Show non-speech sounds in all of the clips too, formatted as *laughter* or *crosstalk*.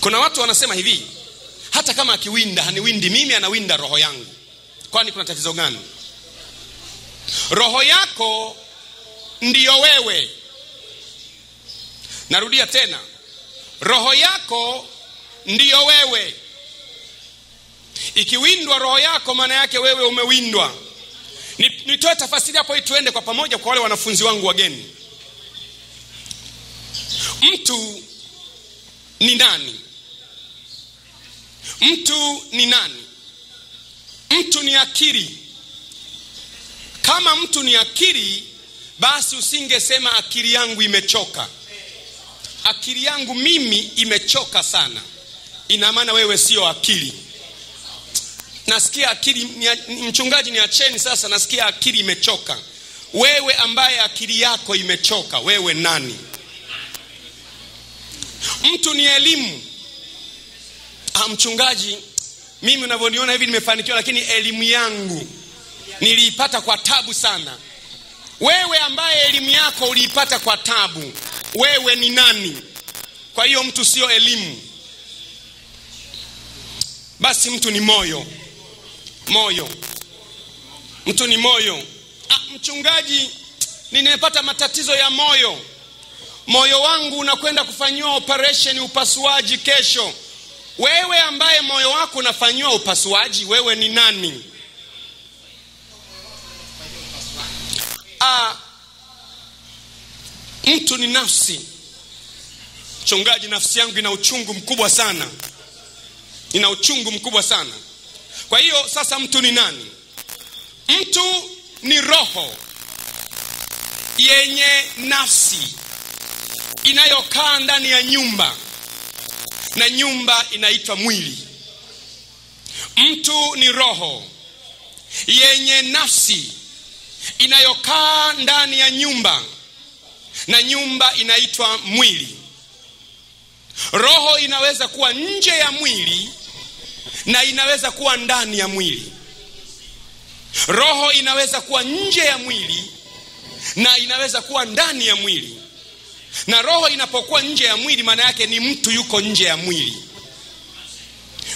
kuna watu wanasema hivi hata kama akiwinda haniwindi mimi anawinda roho yangu. Kwani kuna tatizo gani? Roho yako ndiyo wewe. Narudia tena roho yako ndiyo wewe. Ikiwindwa roho yako maana yake wewe umewindwa. Ni- nitoe tafasiri hapo hii tuende kwa pamoja kwa wale wanafunzi wangu wageni. Mtu ni nani? Mtu ni nani? Mtu ni akili. Kama mtu ni akili basi usingesema akili yangu imechoka. Akili yangu mimi imechoka sana. Ina maana wewe sio akili. Nasikia akili mchungaji ni acheni sasa nasikia akili imechoka. Wewe ambaye akili yako imechoka wewe nani mtu ni elimu. Ah, mchungaji mimi unavyoniona hivi nimefanikiwa lakini elimu yangu niliipata kwa tabu sana. Wewe ambaye elimu yako uliipata kwa tabu wewe ni nani? Kwa hiyo mtu sio elimu. Basi mtu ni moyo. Moyo. Mtu ni moyo. Ah, mchungaji nimepata matatizo ya moyo moyo wangu unakwenda kufanyiwa operation upasuaji kesho. Wewe ambaye moyo wako unafanyiwa upasuaji wewe ni nani? Ah, mtu ni nafsi. Mchungaji nafsi yangu ina uchungu mkubwa sana. Ina uchungu mkubwa sana. Kwa hiyo sasa mtu ni nani? Mtu ni roho yenye nafsi inayokaa ndani ya nyumba na nyumba inaitwa mwili. Mtu ni roho yenye nafsi inayokaa ndani ya nyumba na nyumba inaitwa mwili. Roho inaweza kuwa nje ya mwili na inaweza kuwa ndani ya mwili. Roho inaweza kuwa nje ya mwili na inaweza kuwa ndani ya mwili na roho inapokuwa nje ya mwili maana yake ni mtu yuko nje ya mwili.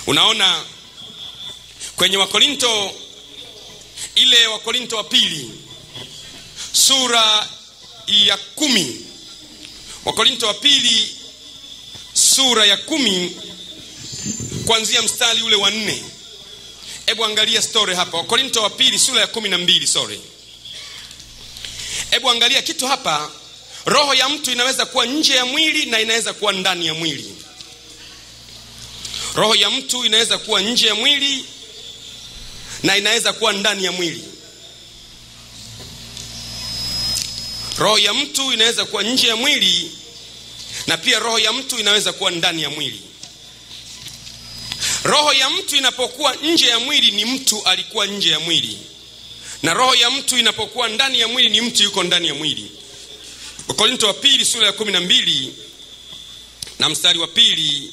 Unaona kwenye wakorinto ile wakorinto wa pili sura ya kumi. Wakorinto wa pili sura ya kumi kuanzia mstari ule wa nne. Hebu angalia story hapa. Wakorinto wa pili sura ya kumi na mbili sorry. Hebu angalia kitu hapa roho ya mtu inaweza kuwa nje ya mwili na inaweza kuwa ndani ya mwili. Roho ya mtu inaweza kuwa nje ya mwili na inaweza kuwa ndani ya mwili. Roho ya mtu inaweza kuwa nje ya mwili na pia roho ya mtu inaweza kuwa ndani ya mwili. Roho ya mtu inapokuwa nje ya mwili ni mtu alikuwa nje ya mwili. Na roho ya mtu inapokuwa ndani ya mwili ni mtu yuko ndani ya mwili wakorinto wa pili sura ya kumi na mbili na mstari wa pili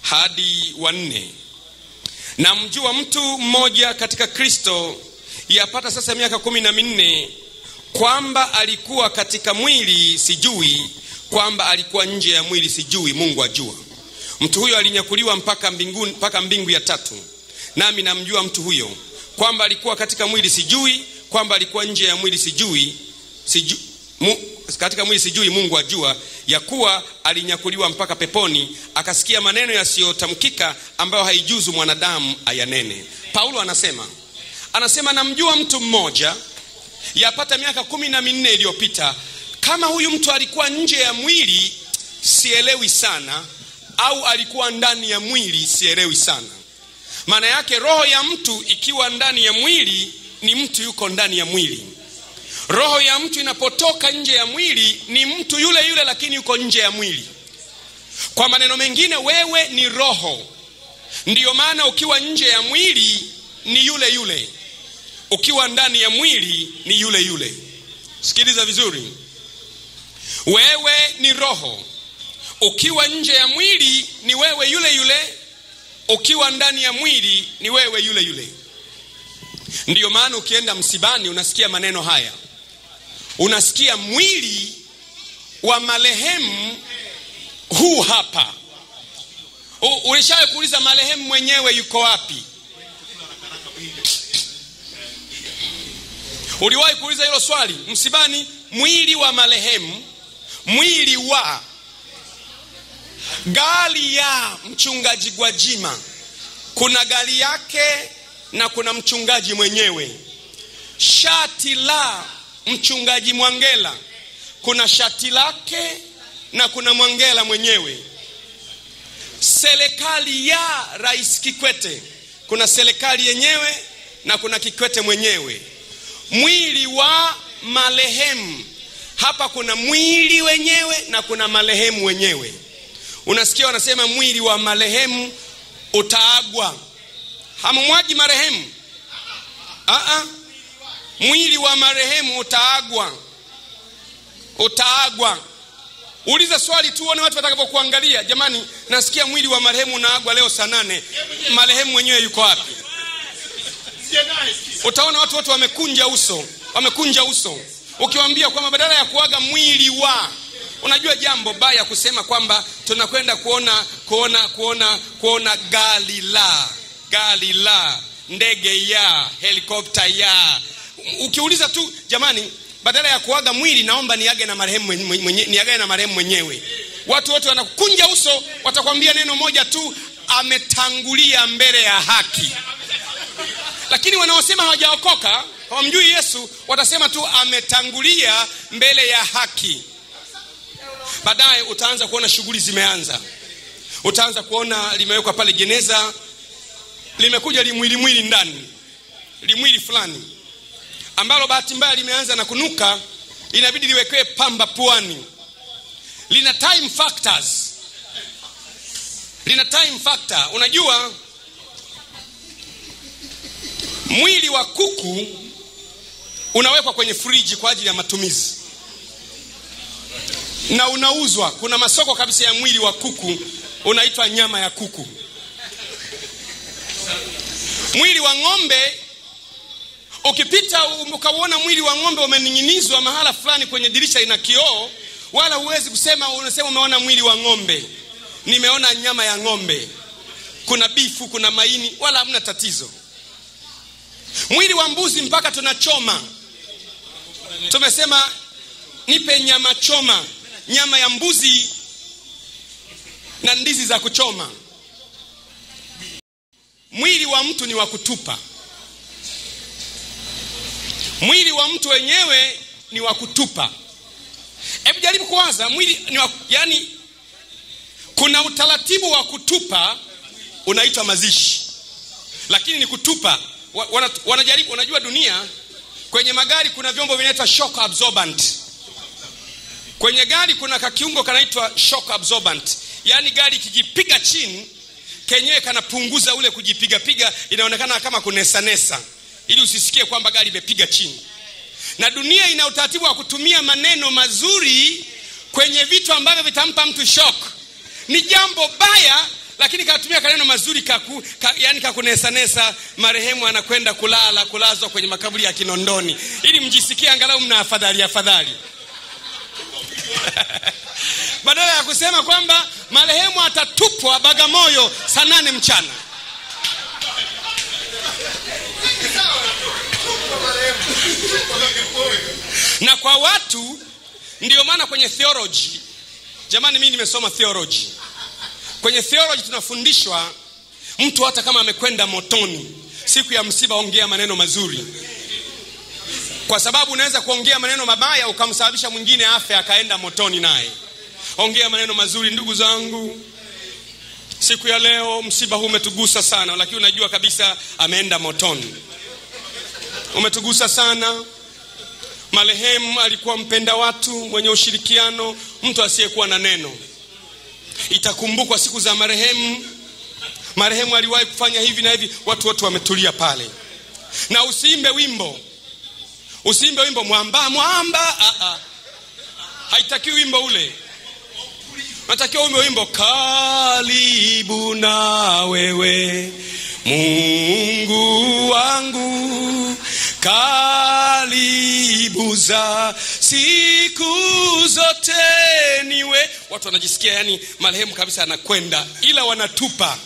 hadi wa nne. Namjua mtu mmoja katika kristo yapata sasa miaka kumi na minne kwamba alikuwa katika mwili sijui kwamba alikuwa nje ya mwili sijui mungu ajua. Mtu huyo alinyakuliwa mpaka mbingu, mpaka mbingu ya tatu. Nami namjua mtu huyo kwamba alikuwa katika mwili sijui kwamba alikuwa nje ya mwili sijui siju, mu, katika mwili sijui mungu ajua ya kuwa alinyakuliwa mpaka peponi akasikia maneno yasiyotamkika ambayo haijuzu mwanadamu ayanene. Paulo anasema anasema namjua mtu mmoja yapata miaka kumi na minne iliyopita kama huyu mtu alikuwa nje ya mwili sielewi sana au alikuwa ndani ya mwili sielewi sana. Maana yake roho ya mtu ikiwa ndani ya mwili ni mtu yuko ndani ya mwili roho ya mtu inapotoka nje ya mwili ni mtu yule yule lakini yuko nje ya mwili. Kwa maneno mengine wewe ni roho. Ndiyo maana ukiwa nje ya mwili ni yule yule. Ukiwa ndani ya mwili ni yule yule. Sikiliza vizuri. Wewe ni roho. Ukiwa nje ya mwili ni wewe yule yule. Ukiwa ndani ya mwili ni wewe yule yule. Ndiyo maana ukienda msibani unasikia maneno haya unasikia mwili wa marehemu huu hapa. Ulishawe kuuliza marehemu mwenyewe yuko wapi? Uliwahi kuuliza hilo swali? Msibani mwili wa marehemu mwili wa gari ya mchungaji gwajima. Kuna gari yake na kuna mchungaji mwenyewe. Shati la mchungaji mwangela kuna shati lake na kuna mwangela mwenyewe. Serikali ya rais kikwete kuna serikali yenyewe na kuna kikwete mwenyewe. Mwili wa marehemu hapa kuna mwili wenyewe na kuna marehemu wenyewe. Unasikia wanasema mwili wa marehemu utaagwa. Hamumwagi marehemu? Aa, mwili wa marehemu utaagwa. Utaagwa. Uliza swali tu uone watu watakavyokuangalia jamani nasikia mwili wa marehemu unaagwa leo saa nane. Marehemu mwenyewe yuko wapi? Utaona watu wote wamekunja uso wamekunja uso. Ukiwambia kwamba badala ya kuaga mwili wa unajua jambo baya kusema kwamba tunakwenda kuona kuona kuona kuona gari la gari la ndege ya helikopta ya ukiuliza tu jamani badala ya kuaga mwili naomba niage na marehemu niage na marehemu mwenyewe. Watu wote wanakunja uso watakwambia neno moja tu ametangulia mbele ya haki. Lakini wanaosema hawajaokoka hawamjui yesu watasema tu ametangulia mbele ya haki. Baadaye utaanza kuona shughuli zimeanza. Utaanza kuona limewekwa pale jeneza limekuja limwilimwili ndani limwili fulani ambalo bahati mbaya limeanza na kunuka inabidi liwekewe pamba puani. Lina time factors. Lina time factor. Unajua mwili wa kuku unawekwa kwenye friji kwa ajili ya matumizi. Na unauzwa. Kuna masoko kabisa ya mwili wa kuku unaitwa nyama ya kuku. Mwili wa ng'ombe ukipita ukauona mwili wa ng'ombe umening'inizwa mahala fulani kwenye dirisha ina kioo wala huwezi kusema unasema umeona mwili wa ng'ombe. Nimeona nyama ya ng'ombe. Kuna bifu kuna maini wala hamna tatizo. Mwili wa mbuzi mpaka tunachoma. Tumesema nipe nyama choma. Nyama ya mbuzi na ndizi za kuchoma. Mwili wa mtu ni wa kutupa mwili wa mtu wenyewe ni wa kutupa. Hebu jaribu kuwaza mwili ni wa, yani kuna utaratibu wa kutupa unaitwa mazishi. Lakini ni kutupa. Wana, wanajaribu wanajua dunia kwenye magari kuna vyombo vinaitwa shock absorbent. Kwenye gari kuna kakiungo kanaitwa shock absorbent. Yaani gari ikijipiga chini kenyewe kanapunguza ule kujipigapiga inaonekana kama kunesanesa ili usisikie kwamba gari imepiga chini. Na dunia ina utaratibu wa kutumia maneno mazuri kwenye vitu ambavyo vitampa mtu shock. Ni jambo baya lakini katumia kaneno mazuri kaku, ka, yani kakunesanesa. Marehemu anakwenda kulala kulazwa kwenye makaburi ya kinondoni. Ili mjisikie angalau mna afadhali afadhali. *laughs* Badala ya kusema kwamba marehemu atatupwa bagamoyo saa nane mchana *laughs* na kwa watu ndio maana kwenye theology jamani mii nimesoma theology. Kwenye theology tunafundishwa mtu hata kama amekwenda motoni siku ya msiba ongea maneno mazuri. Kwa sababu unaweza kuongea maneno mabaya ukamsababisha mwingine afe akaenda motoni naye. Ongea maneno mazuri ndugu zangu siku ya leo msiba huu umetugusa sana lakini unajua kabisa ameenda motoni umetugusa sana. Marehemu alikuwa mpenda watu mwenye ushirikiano mtu asiyekuwa na neno. Itakumbukwa siku za marehemu. Marehemu aliwahi kufanya hivi na hivi watu wote wametulia pale. Na usiimbe wimbo. Usiimbe wimbo mwamba mwamba ah, ah. haitakiwi wimbo ule natakiwa ume wimbo karibu na wewe mungu wangu karibu za siku zote niwe. Watu wanajisikia yani marehemu kabisa anakwenda ila wanatupa.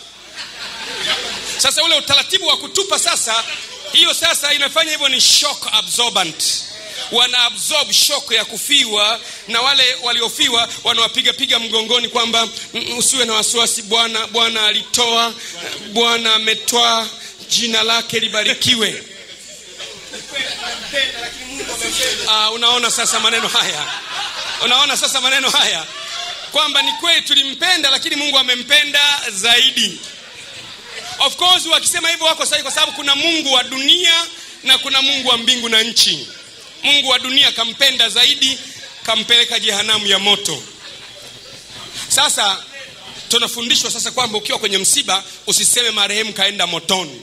Sasa ule utaratibu wa kutupa sasa hiyo sasa inafanya hivyo ni shock absorbent wana shok ya kufiwa na wale waliofiwa wanawapigapiga mgongoni kwamba "Mm, usiwe na wasiwasi bwana bwana alitoa bwana ametoa jina lake libarikiwe. Uh, unaona sasa maneno haya. Unaona sasa maneno haya. Kwamba ni kweli tulimpenda lakini mungu amempenda zaidi. Of course wakisema hivyo wako sahihi kwa sababu kuna mungu wa dunia na kuna mungu wa mbingu na nchi mungu wa dunia kampenda zaidi kampeleka jehanamu ya moto. Sasa tunafundishwa sasa kwamba ukiwa kwenye msiba usiseme marehemu kaenda motoni.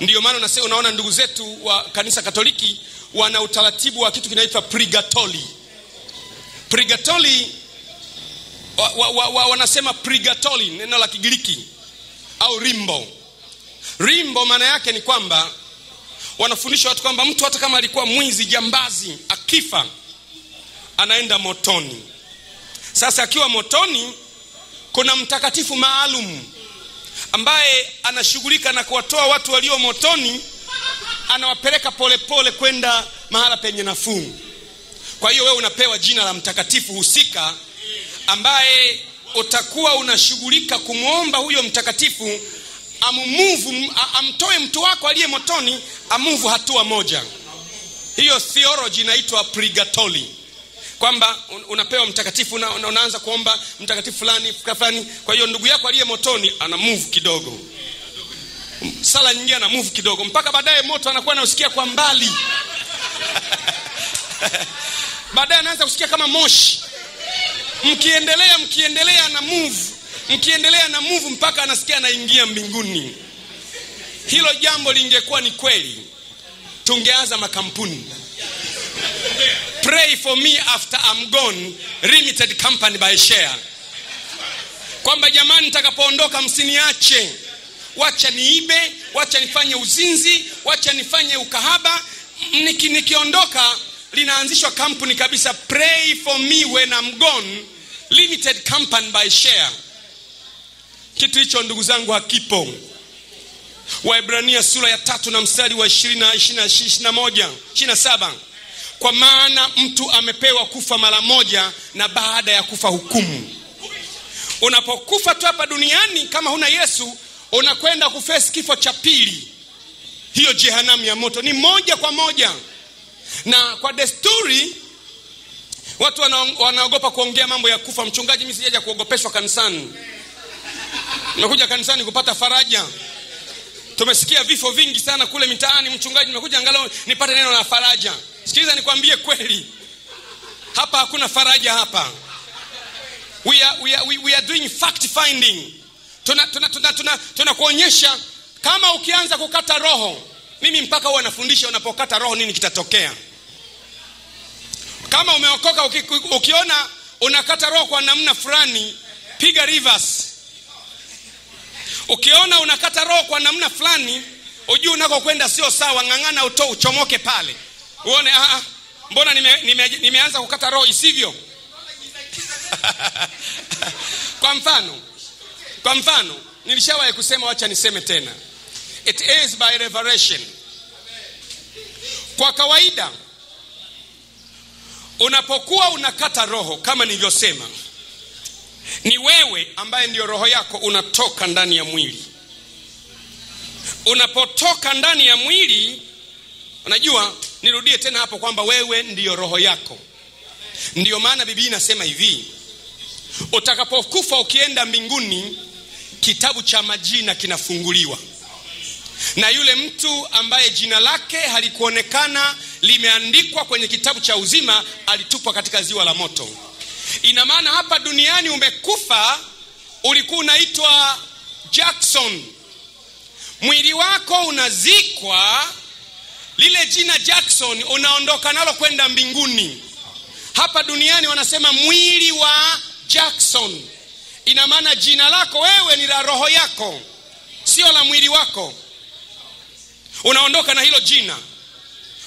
Ndiyo maana unaona ndugu zetu wa kanisa katoliki wana utaratibu wa kitu kinaitwa prigatoli. Prigatoli wa, wa, wa, wa, wanasema prigatoli neno la kigiriki au rimbo. Rimbo maana yake ni kwamba wanafundisha watu kwamba mtu hata kama alikuwa mwizi jambazi akifa anaenda motoni. Sasa akiwa motoni kuna mtakatifu maalum ambaye anashughulika na kuwatoa watu walio motoni anawapeleka polepole kwenda mahala penye nafuu. Kwa hiyo wewe unapewa jina la mtakatifu husika ambaye utakuwa unashughulika kumwomba huyo mtakatifu amumuvu amtoe mtu wako aliye motoni amuvu hatua moja. Hiyo theology inaitwa prigatoli kwamba unapewa mtakatifu una, una, unaanza kuomba mtakatifu fulani fulani. Kwa hiyo ndugu yako aliye motoni ana move kidogo. Sala nyingine ana move kidogo. Mpaka baadaye moto anakuwa anausikia kwa mbali. *laughs* Baadaye anaanza kusikia kama moshi. Mkiendelea mkiendelea na move mkiendelea na muvu mpaka anasikia anaingia mbinguni hilo jambo lingekuwa ni kweli tungeanza makampuni. Pray for me after I'm gone limited company by share. Kwamba jamani nitakapoondoka msiniache. Wacha niibe wacha nifanye uzinzi wacha nifanye ukahaba. Niki, nikiondoka linaanzishwa kampuni kabisa. Pray for me when I'm gone limited company by share kitu hicho ndugu zangu hakipo. Waibrania sura ya tatu na mstari wa ishirina moja ishirina saba. Kwa maana mtu amepewa kufa mara moja na baada ya kufa hukumu. Unapokufa tu hapa duniani kama huna yesu unakwenda kufesi kifo cha pili. Hiyo jehanamu ya moto. Ni moja kwa moja. Na kwa desturi watu wanaogopa kuongea mambo ya kufa. Mchungaji mi sijaja kuogopeshwa kanisani nimekuja kanisani kupata faraja. Tumesikia vifo vingi sana kule mitaani. Mchungaji nimekuja angalau nipate neno la faraja. Sikiliza nikwambie kweli. Hapa hakuna faraja hapa. We are, we are, we, are doing fact finding. Tuna tuna tuna tuna, tuna kama ukianza kukata roho mimi mpaka huwa nafundisha unapokata roho nini kitatokea. Kama umeokoka uki, ukiona unakata roho kwa namna fulani piga reverse ukiona unakata roho kwa namna fulani ujue unakokwenda sio sawa. Ng'ang'ana uto uchomoke pale. Uone ah, ah, mbona nime, nime, nimeanza kukata roho isivyo? *laughs* Kwa mfano kwa mfano nilishawahi kusema wacha niseme tena. It is by revelation. Kwa kawaida unapokuwa unakata roho kama nilivyosema ni wewe ambaye ndio roho yako unatoka ndani ya mwili. Unapotoka ndani ya mwili unajua nirudie tena hapo kwamba wewe ndiyo roho yako. Ndiyo maana bibii inasema hivi utakapokufa ukienda mbinguni kitabu cha majina kinafunguliwa. Na yule mtu ambaye jina lake halikuonekana limeandikwa kwenye kitabu cha uzima alitupwa katika ziwa la moto ina maana hapa duniani umekufa ulikuwa unaitwa jackson. Mwili wako unazikwa lile jina jackson unaondoka nalo kwenda mbinguni. Hapa duniani wanasema mwili wa jackson. Ina maana jina lako wewe ni la roho yako sio la mwili wako. Unaondoka na hilo jina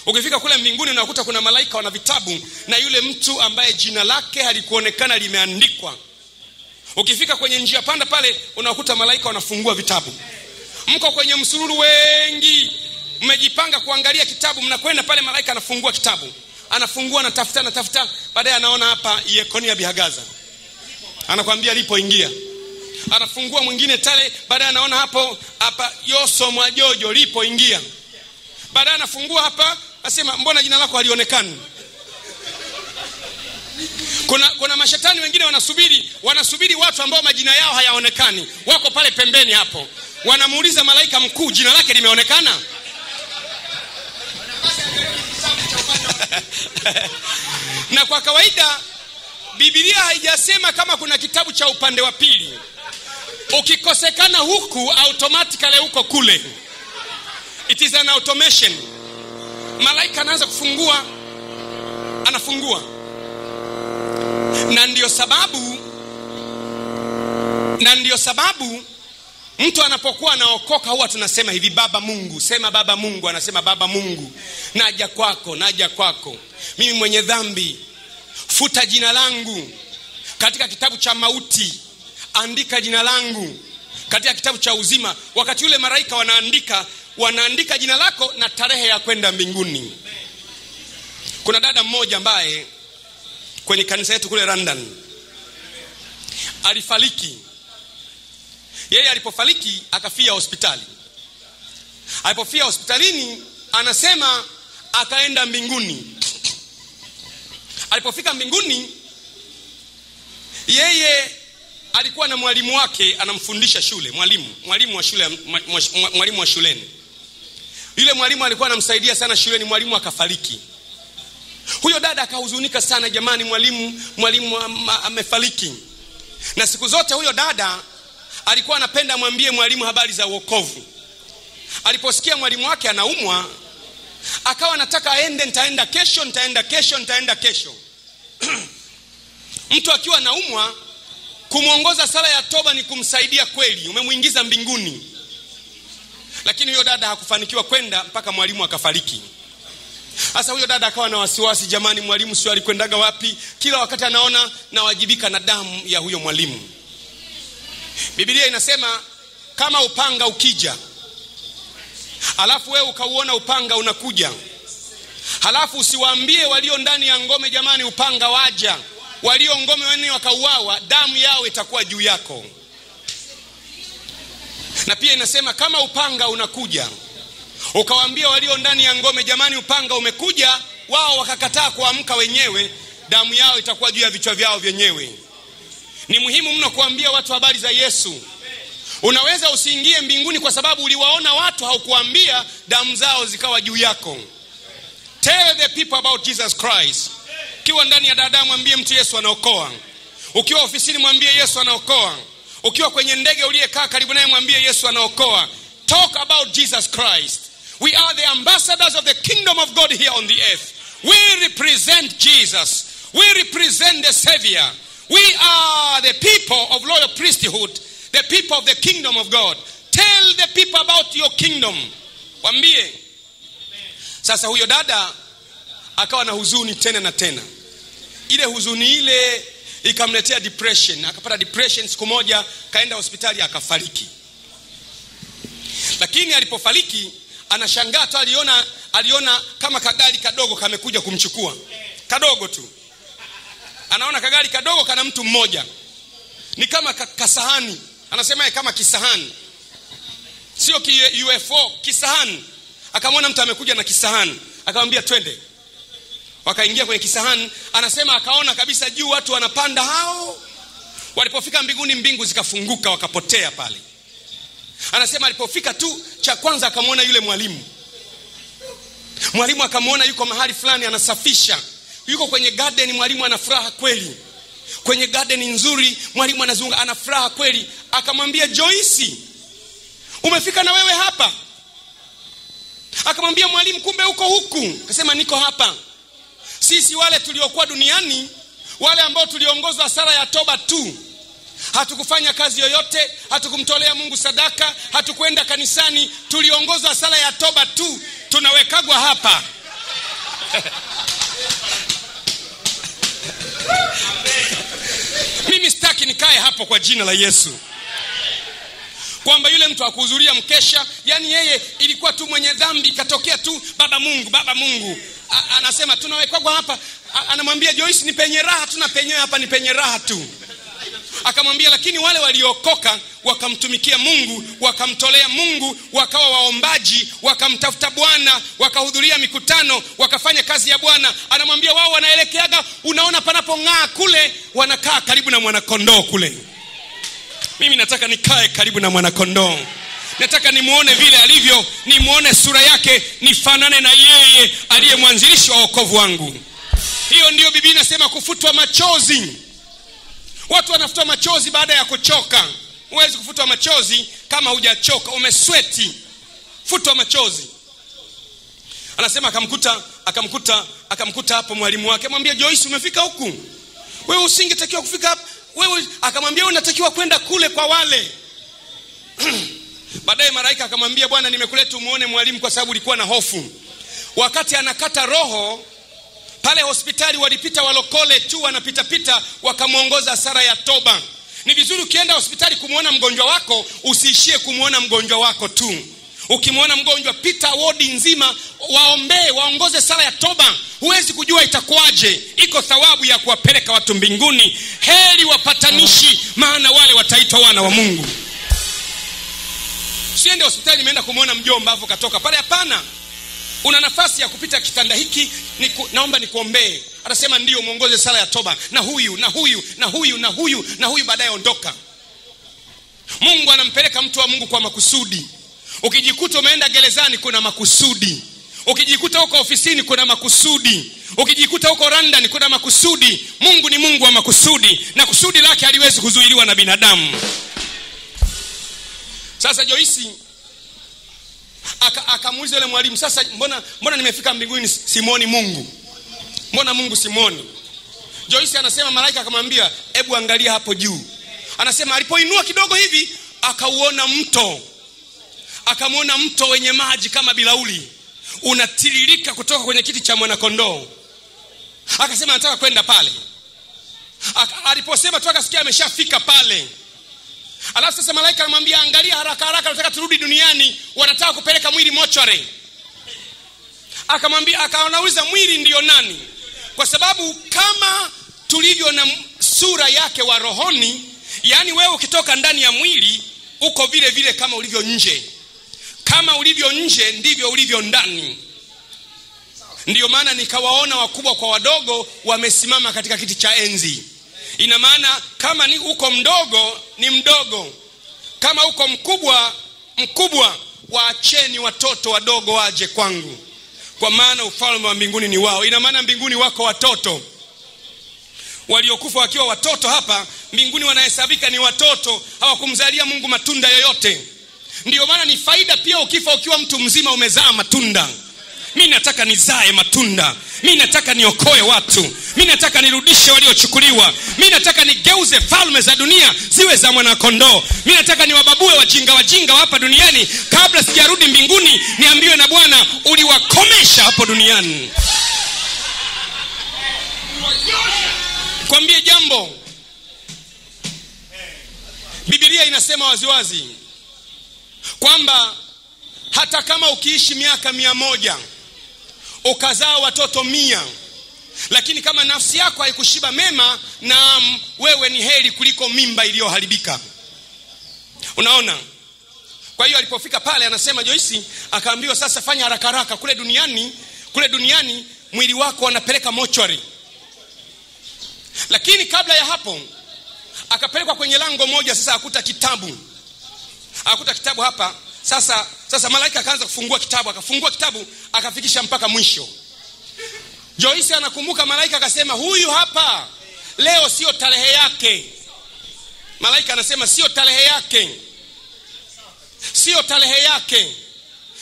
ukifika kule mbinguni unakuta kuna malaika wana vitabu na yule mtu ambaye jina lake halikuonekana limeandikwa. Ukifika kwenye njia panda pale unakuta malaika wanafungua vitabu. Mko kwenye msururu wengi mmejipanga kuangalia kitabu mnakwenda pale malaika anafungua kitabu. Anafungua anatafuta anatafuta baadaye anaona hapa yekonia bihagaza anakwambia lipo ingia anafungua mwingine tale baadaye anaona hapo hapa yoso mwajojo lipo ingia baadaye anafungua hapa asema mbona jina lako halionekani? Kuna kuna mashetani wengine wanasubiri wanasubiri watu ambao majina yao hayaonekani. Wako pale pembeni hapo. Wanamuuliza malaika mkuu jina lake limeonekana? *laughs* Na kwa kawaida bibilia haijasema kama kuna kitabu cha upande wa pili. Ukikosekana huku automatically huko kule. It is an automation malaika anaanza kufungua anafungua. Na ndio sababu na ndio sababu mtu anapokuwa anaokoka huwa tunasema hivi baba mungu sema baba mungu anasema baba mungu. Naja kwako naja kwako. Mimi mwenye dhambi futa jina langu. Katika kitabu cha mauti andika jina langu. Katika kitabu cha uzima wakati yule maraika wanaandika wanaandika jina lako na tarehe ya kwenda mbinguni. Kuna dada mmoja ambaye kwenye kanisa yetu kule london alifariki. Yeye alipofariki akafia hospitali. Alipofia hospitalini anasema akaenda mbinguni. Alipofika mbinguni yeye alikuwa na mwalimu wake anamfundisha shule mwalimu mwalimu wa shule mwalimu wa shuleni yule mwalimu alikuwa anamsaidia sana shuleni mwalimu akafariki. Huyo dada akahuzunika sana jamani mwalimu mwalimu amefariki. Na siku zote huyo dada alikuwa anapenda amwambie mwalimu habari za uokovu aliposikia mwalimu wake anaumwa akawa anataka aende nitaenda kesho nitaenda kesho nitaenda kesho. *clears throat* Mtu akiwa anaumwa kumwongoza sala ya toba ni kumsaidia kweli. Umemwingiza mbinguni lakini huyo dada hakufanikiwa kwenda mpaka mwalimu akafariki. Sasa huyo dada akawa na wasiwasi jamani mwalimu sio alikwendaga wapi? Kila wakati anaona nawajibika na damu ya huyo mwalimu. Bibilia inasema kama upanga ukija halafu wewe ukauona upanga unakuja halafu usiwaambie walio ndani ya ngome jamani upanga waja walio ngome wani wakauawa damu yao itakuwa juu yako na pia inasema kama upanga unakuja ukawaambia walio ndani ya ngome jamani upanga umekuja wao wakakataa kuamka wenyewe damu yao itakuwa juu ya vichwa vyao vyenyewe. Ni muhimu mno kuambia watu habari za yesu. Unaweza usiingie mbinguni kwa sababu uliwaona watu haukuambia damu zao zikawa juu yako. Tell the people about jesus christ. Ukiwa ndani ya dada mwambie mtu yesu anaokoa. Ukiwa ofisini mwambie yesu anaokoa ukiwa kwenye ndege uliyekaa karibu naye mwambie yesu anaokoa. Talk about jesus christ. We are the ambassadors of the kingdom of god here on the earth. We represent jesus. We represent the savior. We are the people of loyal priesthood the people of the kingdom of god. Tell the people about your kingdom. Wambie. Sasa huyo dada akawa na huzuni tena na tena. Ile huzuni ile ikamletea depression. Akapata depression siku moja kaenda hospitali akafariki. Lakini alipofariki anashangaa tu aliona aliona kama kagari kadogo kamekuja kumchukua. Kadogo tu. Anaona kagari kadogo kana mtu mmoja. Ni kama kasahani. Anasema kama kisahani. Sio ki ufo kisahani. Akamwona mtu amekuja na kisahani. Akamwambia twende wakaingia kwenye kisahani anasema akaona kabisa juu watu wanapanda hao. Walipofika mbinguni mbingu zikafunguka wakapotea pale. Anasema alipofika tu cha kwanza akamwona yule mwalimu. Mwalimu akamwona yuko mahali fulani anasafisha. Yuko kwenye garden mwalimu ana furaha kweli. Kwenye garden nzuri mwalimu anazunga ana furaha kweli. Akamwambia joisi umefika na wewe hapa? Akamwambia mwalimu kumbe huko huku. Akasema niko hapa sisi wale tuliokuwa duniani wale ambao tuliongozwa sala ya toba tu hatukufanya kazi yoyote hatukumtolea mungu sadaka hatukwenda kanisani tuliongozwa sala ya toba tu tunawekagwa hapa. *laughs* Mimi sitaki nikae hapo kwa jina la yesu. Kwamba yule mtu akuhudhuria mkesha yani yeye ilikuwa tu mwenye dhambi ikatokea tu baba mungu baba mungu Anasema tunawekwagwa hapa. Anamwambia joyce ni penye raha tuna penyewe hapa ni penye raha tu. Akamwambia lakini wale waliokoka wakamtumikia mungu wakamtolea mungu wakawa waombaji wakamtafuta bwana wakahudhuria mikutano wakafanya kazi ya bwana. Anamwambia wao wanaelekeaga unaona panapong'aa kule wanakaa karibu na mwanakondoo kule. Mimi nataka nikae karibu na mwanakondoo nataka nimwone vile alivyo nimwone sura yake nifanane na yeye aliye mwanzilishi wa wokovu wangu. Hiyo ndiyo bibii inasema kufutwa machozi. Watu wanafutwa machozi baada ya kuchoka. Huwezi kufutwa machozi kama hujachoka umesweti. Futwa machozi. Anasema akamkuta akamkuta akamkuta hapo mwalimu wake amwambia joyce umefika huku? Wewe usingetakiwa kufika hapa. Wewe akamwambia unatakiwa kwenda kule kwa wale *clears throat* baadaye malaika akamwambia bwana nimekuleta umuone mwalimu kwa sababu ulikuwa na hofu. Wakati anakata roho pale hospitali walipita walokole tu wanapitapita wakamwongoza sara ya toba. Ni vizuri ukienda hospitali kumwona mgonjwa wako usiishie kumwona mgonjwa wako tu. Ukimwona mgonjwa pita wodi nzima waombee waongoze sala ya toba. Huwezi kujua itakuwaje. Iko thawabu ya kuwapeleka watu mbinguni. Heri wapatanishi maana wale wataitwa wana wa mungu siende hospitali nimeenda kumwona mjomba afu katoka. Pale hapana. Una nafasi ya kupita kitanda hiki niku, naomba nikuombee. Atasema ndio mwongoze sala ya toba. Na huyu na huyu na huyu na huyu na huyu baadaye ondoka. Mungu anampeleka mtu wa mungu kwa makusudi. Ukijikuta umeenda gerezani kuna makusudi. Ukijikuta huko ofisini kuna makusudi. Ukijikuta huko london kuna makusudi. Mungu ni mungu wa makusudi na kusudi lake haliwezi kuzuiliwa na binadamu sasa joisi akamuuliza yule mwalimu sasa mbona mbona nimefika mbinguni simoni mungu? Mbona mungu simoni? Joisi anasema malaika akamwambia hebu angalia hapo juu. Anasema alipoinua kidogo hivi akauona mto. Akamwona mto wenye maji kama bilauli unatiririka kutoka kwenye kiti cha mwanakondoo. Akasema anataka kwenda pale. Aliposema tu akasikia ameshafika pale alafu sasa malaika anamwambia angalia haraka haraka nataka turudi duniani. Wanataka kupeleka mwili mochware akamwambia akaanauliza mwili ndiyo nani? Kwa sababu kama tulivyo na sura yake wa rohoni yaani wewe ukitoka ndani ya mwili uko vile vile kama ulivyo nje. Kama ulivyo nje ndivyo ulivyo ndani. Ndiyo maana nikawaona wakubwa kwa wadogo wamesimama katika kiti cha enzi ina maana kama ni uko mdogo ni mdogo. Kama uko mkubwa mkubwa waacheni watoto wadogo waje kwangu. Kwa maana ufalme wa mbinguni ni wao. Ina maana mbinguni wako watoto. Waliokufa wakiwa watoto hapa mbinguni wanahesabika ni watoto. Hawakumzalia mungu matunda yoyote. Ndiyo maana ni faida pia ukifa ukiwa mtu mzima umezaa matunda mi nataka nizae matunda. Mi nataka niokoe watu. Mi nataka nirudishe waliochukuliwa. Mi nataka nigeuze falme za dunia ziwe za mwanakondoo. Mi nataka niwababue wajinga wajinga wa hapa duniani. Kabla sijarudi mbinguni niambiwe na bwana uliwakomesha hapo duniani. Kwambie jambo. Bibilia inasema waziwazi kwamba hata kama ukiishi miaka mia moja ukazaa watoto mia. Lakini kama nafsi yako haikushiba mema na wewe ni heri kuliko mimba iliyoharibika. Unaona? Kwa hiyo alipofika pale anasema joisi akaambiwa sasa fanya haraka haraka kule duniani kule duniani mwili wako wanapeleka mochwari. Lakini kabla ya hapo akapelekwa kwenye lango moja sasa akuta kitabu. Akuta kitabu hapa sasa sasa malaika akaanza kufungua kitabu akafungua kitabu akafikisha mpaka mwisho. Joisi anakumbuka malaika akasema huyu hapa leo sio tarehe yake. Malaika anasema sio tarehe yake. Sio tarehe yake.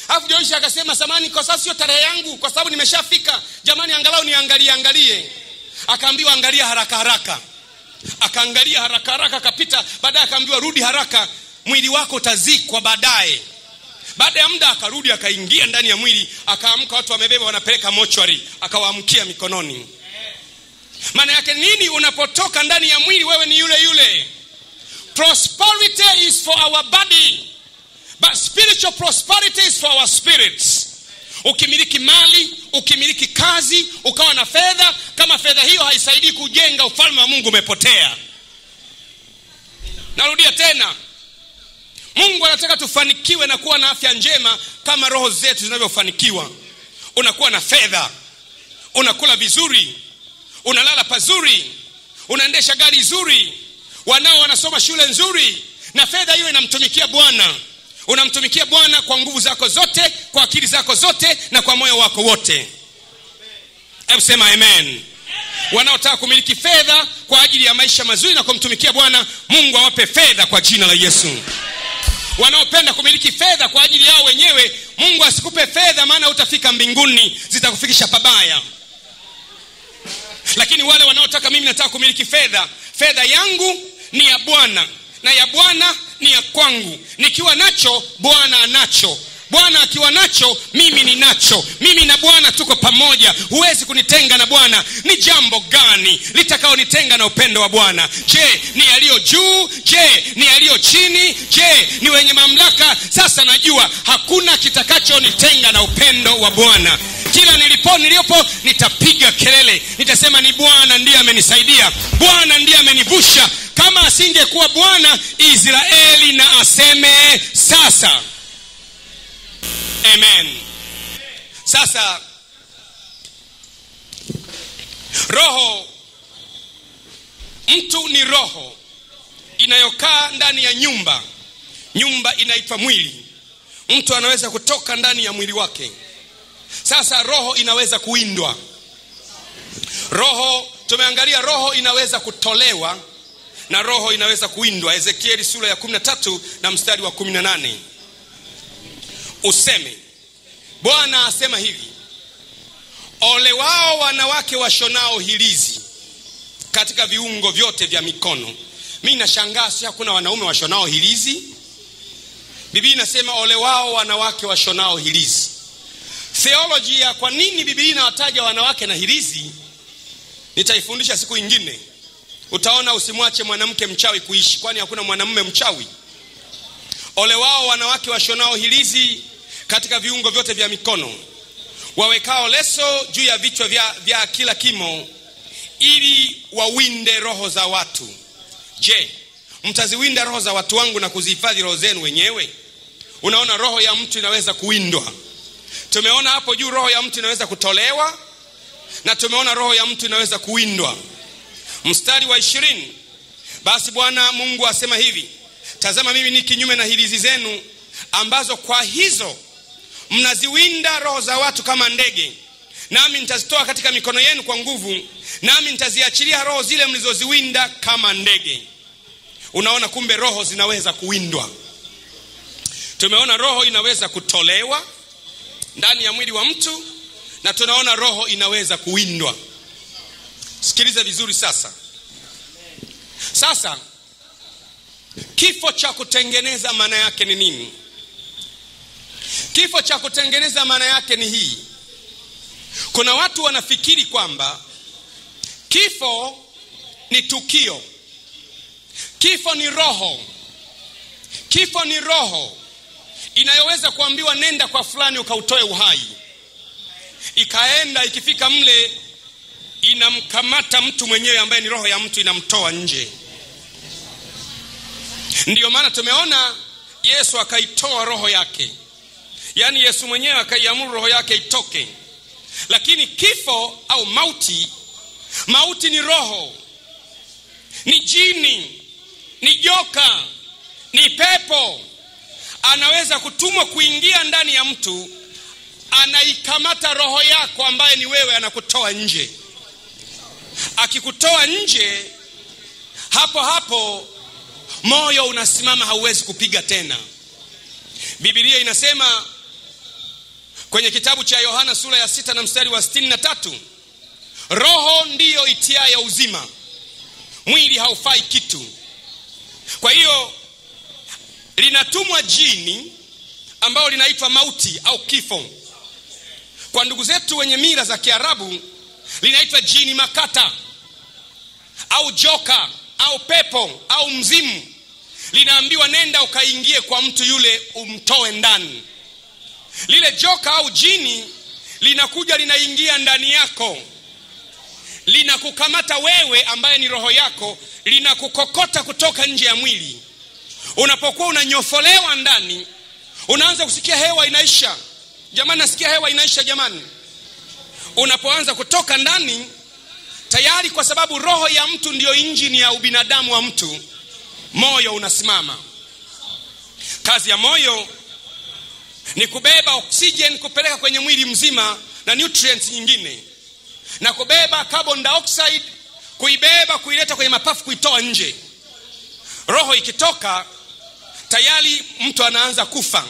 Alafu joisi akasema samani kwa sasa sio tarehe yangu kwa sababu nimeshafika. Jamani angalau niangalie angalie. Akaambiwa angalia haraka haraka. Akaangalia haraka haraka akapita. Baadaye akaambiwa rudi haraka mwili wako utazikwa baadaye baada ya muda akarudi akaingia ndani ya mwili akaamka watu wamebeba wanapeleka mochwari akawaamkia mikononi. Maana yake nini? Unapotoka ndani ya mwili wewe ni yule yule. Prosperity is for our body but spiritual prosperity is for our spirits. Ukimiliki mali ukimiliki kazi ukawa na fedha kama fedha hiyo haisaidii kujenga ufalme wa mungu umepotea. Narudia tena mungu anataka tufanikiwe na kuwa na afya njema kama roho zetu zinavyofanikiwa. Unakuwa na fedha unakula vizuri unalala pazuri unaendesha gari zuri wanao wanasoma shule nzuri na fedha hiyo inamtumikia bwana. Unamtumikia bwana kwa nguvu zako zote kwa akili zako zote na kwa moyo wako wote. Hebu sema amen. Wanaotaka kumiliki fedha kwa ajili ya maisha mazuri na kumtumikia bwana mungu awape fedha kwa jina la yesu wanaopenda kumiliki fedha kwa ajili yao wenyewe mungu asikupe fedha maana utafika mbinguni zitakufikisha pabaya. Lakini wale wanaotaka mimi nataka kumiliki fedha fedha yangu ni ya bwana na ya bwana ni ya kwangu. Nikiwa nacho bwana anacho bwana akiwa nacho mimi ni nacho. Mimi na bwana tuko pamoja. Huwezi kunitenga na bwana. Ni jambo gani litakaonitenga na upendo wa bwana? Je ni yaliyo juu? Je ni yaliyo chini? Je ni wenye mamlaka? Sasa najua hakuna kitakachonitenga na upendo wa bwana. Kila nilipo niliyopo nitapiga kelele. Nitasema ni bwana ndiye amenisaidia. Bwana ndiye amenivusha. Kama asingekuwa bwana israeli na aseme sasa amen. Sasa roho mtu ni roho inayokaa ndani ya nyumba. Nyumba inaitwa mwili. Mtu anaweza kutoka ndani ya mwili wake. Sasa roho inaweza kuindwa. Roho tumeangalia roho inaweza kutolewa na roho inaweza kuindwa. Ezekieli sura ya 13 na mstari wa 18 useme bwana asema hivi ole wao wanawake washonao hilizi katika viungo vyote vya mikono. Mi nashangaa si hakuna wanaume washonao hilizi Biblia inasema ole wao wanawake washonao hilizi theoloji ya kwa nini Biblia inawataja wanawake na hilizi nitaifundisha siku ingine utaona usimwache mwanamke mchawi kuishi kwani hakuna mwanamume mchawi? Ole wao wanawake washonao hirizi katika viungo vyote vya mikono wawekao leso juu ya vichwa vya, vya kila kimo ili wawinde roho za watu. Je mtaziwinda roho za watu wangu na kuzihifadhi roho zenu wenyewe? Unaona roho ya mtu inaweza kuwindwa. Tumeona hapo juu roho ya mtu inaweza kutolewa na tumeona roho ya mtu inaweza kuwindwa. Mstari wa ishirini. Basi bwana mungu asema hivi tazama mimi ni kinyume na hilizi zenu ambazo kwa hizo mnaziwinda roho za watu kama ndege. Nami nitazitoa katika mikono yenu kwa nguvu. Nami nitaziachilia roho zile mlizoziwinda kama ndege. Unaona kumbe roho zinaweza kuwindwa. Tumeona roho inaweza kutolewa ndani ya mwili wa mtu na tunaona roho inaweza kuwindwa. Sikiliza vizuri sasa. Sasa kifo cha kutengeneza maana yake ni nini kifo cha kutengeneza maana yake ni hii. Kuna watu wanafikiri kwamba kifo ni tukio. Kifo ni roho. Kifo ni roho. Inayoweza kuambiwa nenda kwa fulani ukautoe uhai. Ikaenda ikifika mle inamkamata mtu mwenyewe ambaye ni roho ya mtu inamtoa nje. Ndiyo maana tumeona yesu akaitoa roho yake yaani yesu mwenyewe akaiamuru roho yake itoke. Lakini kifo au mauti mauti ni roho ni jini ni joka ni pepo. Anaweza kutumwa kuingia ndani ya mtu anaikamata roho yako ambaye ni wewe anakutoa nje. Akikutoa nje hapo hapo moyo unasimama hauwezi kupiga tena. Bibilia inasema kwenye kitabu cha yohana sura ya sita na mstari wa sitini na tatu roho ndiyo itia ya uzima mwili haufai kitu. Kwa hiyo linatumwa jini ambalo linaitwa mauti au kifo. Kwa ndugu zetu wenye mira za kiarabu linaitwa jini makata au joka au pepo au mzimu. Linaambiwa nenda ukaingie kwa mtu yule umtoe ndani lile joka au jini linakuja linaingia ndani yako. Linakukamata wewe ambaye ni roho yako linakukokota kutoka nje ya mwili. Unapokuwa unanyofolewa ndani unaanza kusikia hewa inaisha. Jamani nasikia hewa inaisha jamani. Unapoanza kutoka ndani tayari kwa sababu roho ya mtu ndiyo injini ya ubinadamu wa mtu moyo unasimama. Kazi ya moyo ni kubeba oxygen kupeleka kwenye mwili mzima na nutrients nyingine. Na kubeba carbon dioxide kuibeba kuileta kwenye mapafu kuitoa nje. Roho ikitoka tayari mtu anaanza kufa.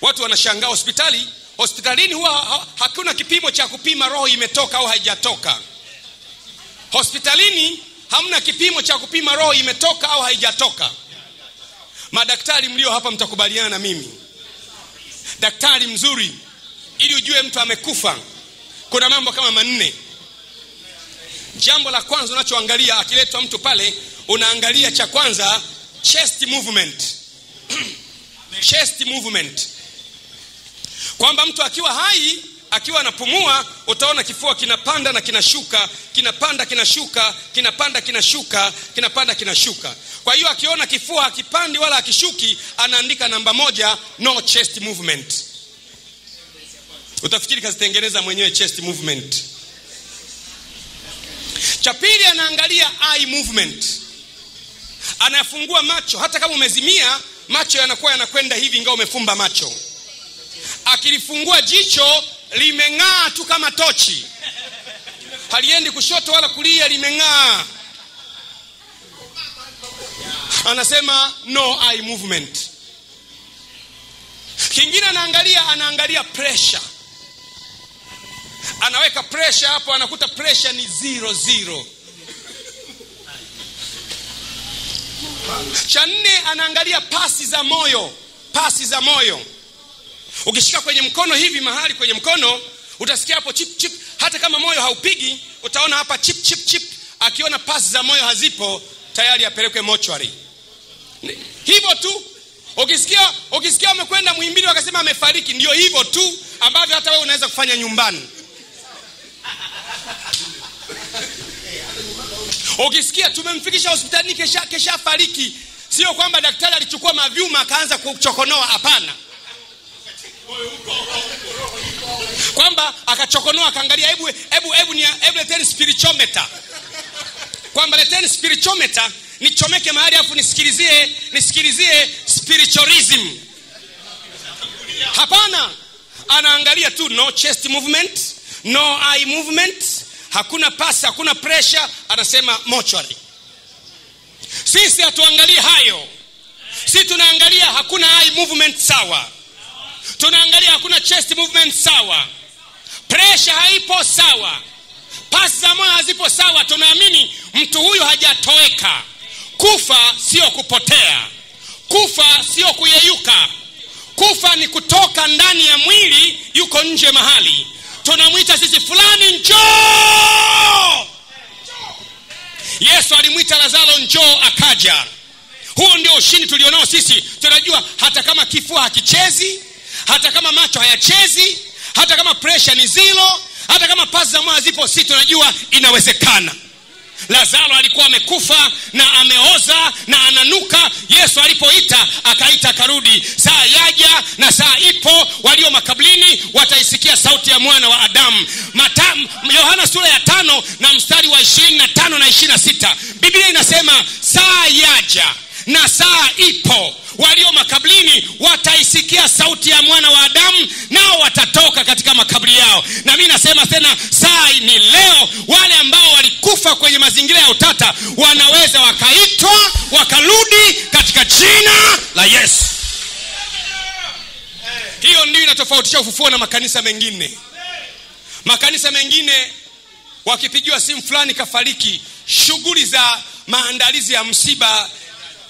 Watu wanashangaa hospitali hospitalini huwa hakuna kipimo cha kupima roho imetoka au haijatoka. Hospitalini hamna kipimo cha kupima roho imetoka au haijatoka. Madaktari mlio hapa mtakubaliana na mimi daktari mzuri ili ujue mtu amekufa. Kuna mambo kama manne. Jambo la kwanza unachoangalia akiletwa mtu pale unaangalia cha kwanza chest movement. *clears throat* Chest movement. Kwamba mtu akiwa hai akiwa anapumua utaona kifua kinapanda na kinashuka kinapanda kinashuka kinapanda kinashuka kinapanda kinashuka kwa hiyo akiona kifua akipandi wala akishuki anaandika namba moja no chest movement. Utafikiri kazitengeneza mwenyewe chest movement. Cha pili anaangalia eye movement. Anafungua macho. Hata kama umezimia macho yanakuwa yanakwenda hivi ingawa umefumba macho. Akilifungua jicho limeng'aa tu kama tochi. Haliendi kushoto wala kulia limeng'aa anasema no eye movement. Kingine anaangalia anaangalia pressure. Anaweka pressure hapo anakuta pressure ni zero zero. Cha nne anaangalia pasi za moyo pasi za moyo. Ukishika kwenye mkono hivi mahali kwenye mkono utasikia hapo chip chip. Hata kama moyo haupigi utaona hapa chip chip chip. Akiona pasi za moyo hazipo tayari apelekwe mochwari hivyo tu ukisikia ukisikia umekwenda mwimbili wakasema amefariki ndio hivyo tu ambavyo hata wewe unaweza kufanya nyumbani. Ukisikia tumemfikisha hospitalini kesha, kesha fariki sio kwamba daktari alichukua mavyuma akaanza kuchokonoa hapana. Kwamba akachokonoa akaangalia hebu hebu hebu ni hebu leteni spiritometer kwamba leteni spiritometer nichomeke mahali afu nisikilizie nisikilizie spiritualism. Hapana. Anaangalia tu no chest movement no eye movement. Hakuna pasi hakuna pressure. Anasema mochwari. Sisi hatuangalie hayo. Si tunaangalia hakuna eye movement sawa. Tunaangalia hakuna chest movement sawa. Presha haipo sawa. Pasi za moyo hazipo sawa. Tunaamini mtu huyu hajatoweka kufa sio kupotea. Kufa sio kuyeyuka. Kufa ni kutoka ndani ya mwili yuko nje mahali. Tunamwita sisi fulani njoo! Yesu alimwita lazaro njoo akaja. Huo ndio ushindi tulionao sisi. Tunajua hata kama kifua hakichezi hata kama macho hayachezi hata kama presha ni zilo hata kama pasi za mwaya zipo si tunajua inawezekana lazaro alikuwa amekufa na ameoza na ananuka. Yesu alipoita akaita akarudi. Saa yaja na saa ipo walio makablini wataisikia sauti ya mwana wa adamu. Yohana sura ya tano na mstari wa ishirini na tano na ishirini na sita. Biblia inasema saa yaja na saa ipo. Walio makablini wataisikia sauti ya mwana wa adamu nao watatoka katika makaburi yao. Na mi nasema tena saa ni leo. Wale ambao walikufa kwenye mazingira ya utata wanaweza wakaitwa wakarudi katika jina la yesu. Hiyo ndio inatofautisha ufufuo na makanisa mengine. Makanisa mengine wakipigiwa simu fulani kafariki shughuli za maandalizi ya msiba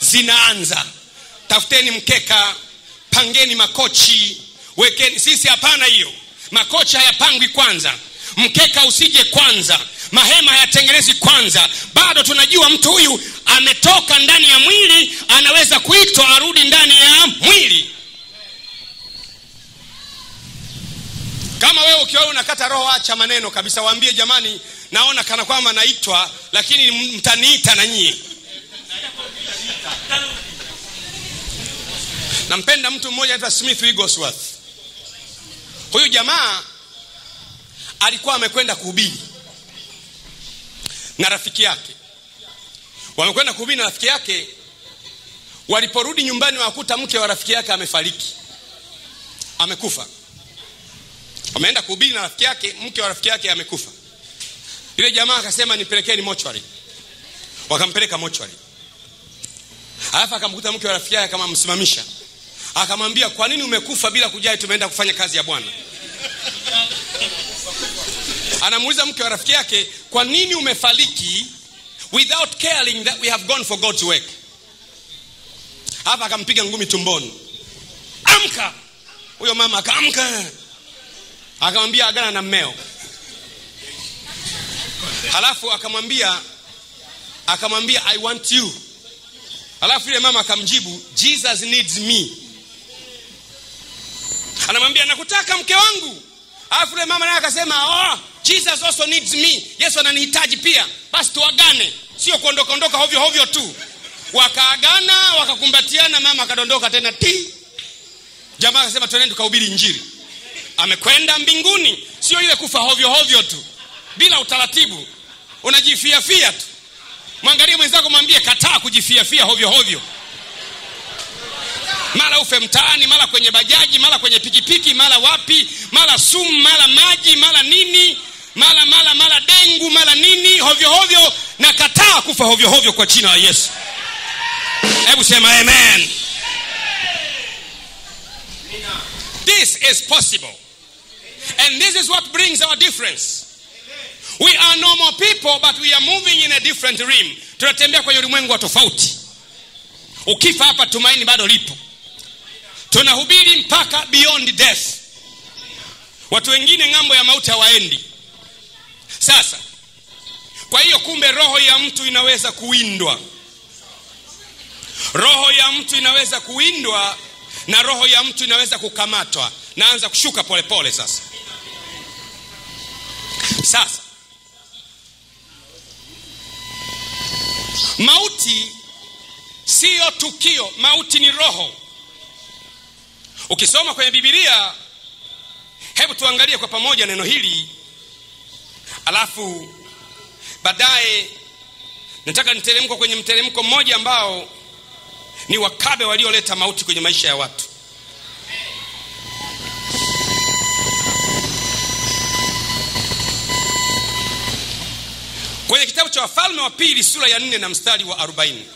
zinaanza. Tafuteni mkeka pangeni makochi wekeni. Sisi hapana hiyo. Makochi hayapangwi kwanza. Mkeka usije kwanza. Mahema hayatengenezi kwanza. Bado tunajua mtu huyu ametoka ndani ya mwili anaweza kuitwa arudi ndani ya mwili. Kama wewe ukiwa unakata roho acha maneno kabisa. Waambie jamani naona kana kwamba naitwa lakini mtaniita na nyie nampenda mtu mmoja anaitwa smith wigglesworth. Huyu jamaa alikuwa amekwenda kuhubiri na rafiki yake. Wamekwenda kuhubiri na rafiki yake waliporudi nyumbani wakuta mke wa rafiki yake amefariki. Amekufa. Wameenda kuhubiri na rafiki yake mke wa rafiki yake amekufa. Yule jamaa akasema nipelekeni mochwari. Wakampeleka mochwari alafu akamkuta mke wa rafiki yake akamamsimamisha akamwambia kwa nini umekufa bila kujali tumeenda kufanya kazi ya bwana? Anamuuliza mke wa rafiki yake kwa nini umefariki without caring that we have gone for god's work? Hapa akampiga ngumi tumboni. Amka! Huyo mama akaamka akamwambia agana na mmeo. Halafu akamwambia akamwambia i want you halafu yule mama akamjibu jesus needs me. Anamwambia nakutaka mke wangu. Alafu yule mama naye akasema oh, jesus also needs me. Yesu ananihitaji pia. Basi tuagane. Sio kuondoka ondoka hovyo hovyo tu. Wakaagana wakakumbatiana mama akadondoka tena ti. Jamaa akasema tuendeni tukahubiri injili. Amekwenda mbinguni. Sio ile kufa hovyo hovyo tu. Bila utaratibu. Unajifiafia tu mwangalie mwenzako mwambie kataa kujifiafia hovyo hovyo. Mara ufe mtaani mara kwenye bajaji mara kwenye pikipiki mara wapi mara sumu mara maji mara nini mara mara mara dengu mara nini hovyo hovyo. Na kataa kufa hovyo hovyo kwa jina la yesu. Hebu sema amen. This is possible. And this is what brings our difference we are normal people but we are moving in a different realm. Tunatembea kwenye ulimwengu wa tofauti. Ukifa hapa tumaini bado lipo. Tunahubiri mpaka beyond death. Watu wengine ng'ambo ya mauti hawaendi. Sasa kwa hiyo kumbe roho ya mtu inaweza kuwindwa. Roho ya mtu inaweza kuwindwa na roho ya mtu inaweza kukamatwa. Naanza kushuka polepole pole sasa. Sasa mauti siyo tukio mauti ni roho. Ukisoma kwenye bibilia hebu tuangalie kwa pamoja neno hili. Alafu baadaye nataka niteremko kwenye mteremko mmoja ambao ni wakabe walioleta mauti kwenye maisha ya watu kwenye kitabu cha wafalme wa pili sura ya nne na mstari wa arobaini.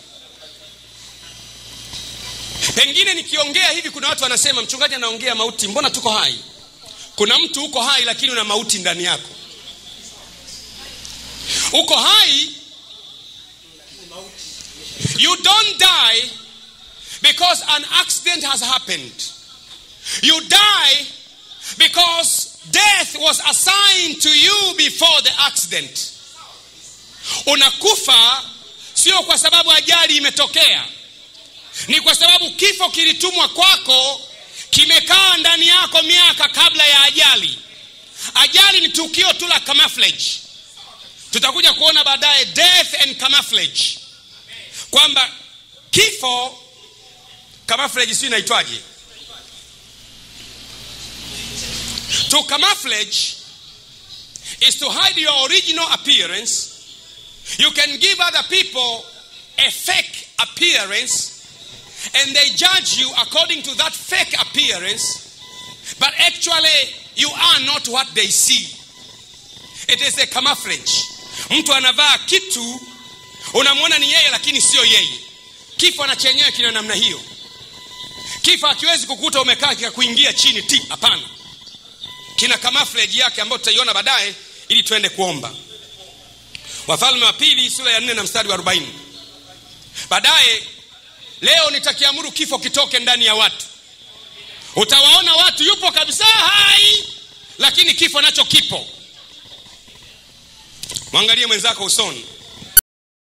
Pengine nikiongea hivi kuna watu wanasema mchungaji anaongea mauti mbona tuko hai? Kuna mtu uko hai lakini una mauti ndani yako. Uko hai you don't die because an accident has happened. You die because death was assigned to you before the accident unakufa sio kwa sababu ajali imetokea. Ni kwa sababu kifo kilitumwa kwako kimekaa ndani yako miaka kabla ya ajali. Ajali ni tukio tu la camouflage. Tutakuja kuona baadaye death and camouflage. Kwamba kifo camouflage si inaitwaje? To camouflage is to hide your original appearance you can give other people a fake appearance and they judge you according to that fake appearance but actually you are not what they see. It is a camouflage. Mtu anavaa kitu unamwona ni yeye lakini sio yeye. Kifo na chenyewe kina namna hiyo. Kifo hakiwezi kukuta umekaa kikakuingia chini ti hapana. Kina camouflage yake ambayo tutaiona baadaye ili tuende kuomba wafalme wa pili sura ya 4 na mstari wa arobaini. Baadaye leo nitakiamuru kifo kitoke ndani ya watu. Utawaona watu yupo kabisa hai lakini kifo nacho kipo. Mwangalie mwenzako usoni